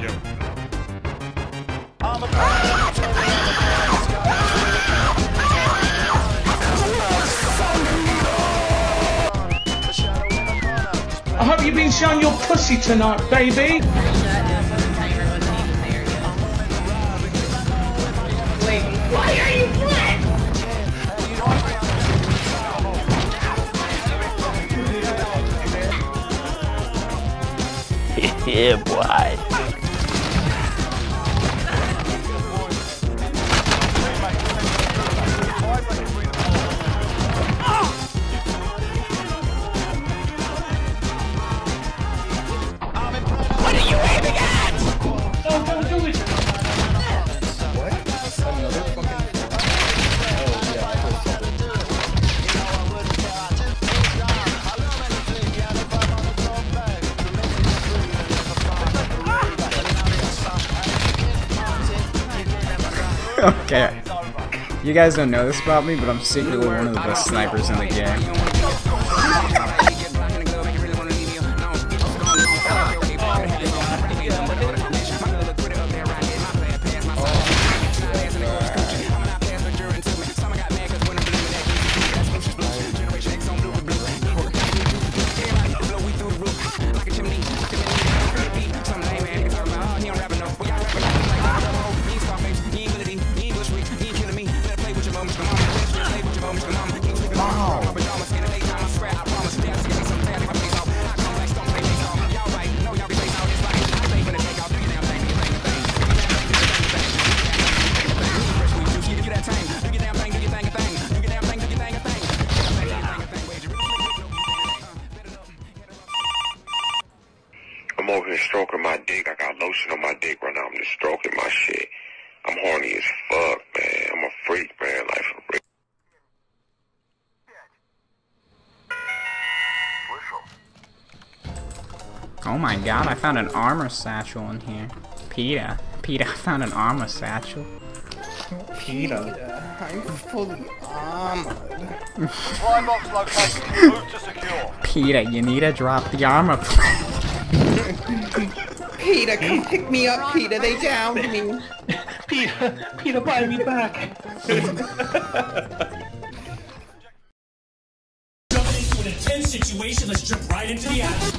I hope you've been showing your pussy tonight, baby. Why are you black? yeah, boy. Okay. You guys don't know this about me, but I'm secretly one of the best snipers in the game. I'm over stroking my dick. I got lotion on my dick right now. I'm just stroking my shit. I'm horny as fuck, man. I'm a freak, man. Like for real. Oh my god, I found an armor satchel in here. Peter. Peter, I found an armor satchel. Peter, I'm fully armored. Supply box located. Move to secure. Peter, you need to drop the armor plate. Peter, come pick me up, Peter. They downed me. Peter, Peter, buy me back. into an intense situation. Let's jump right into the action.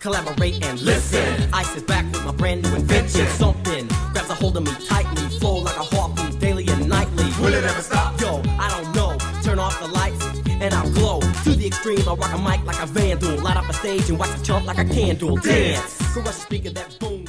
Collaborate and listen. I sit back with my brand new invention. Something grabs a hold of me tightly. Flow like a harpoon daily and nightly. Will it ever stop? Yo, I don't know. Turn off the lights and I'll glow. To the extreme, I rock a mic like a vandal. Light up a stage and watch it jump like a candle. Dance. Crush a speaker that boom.